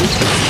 What?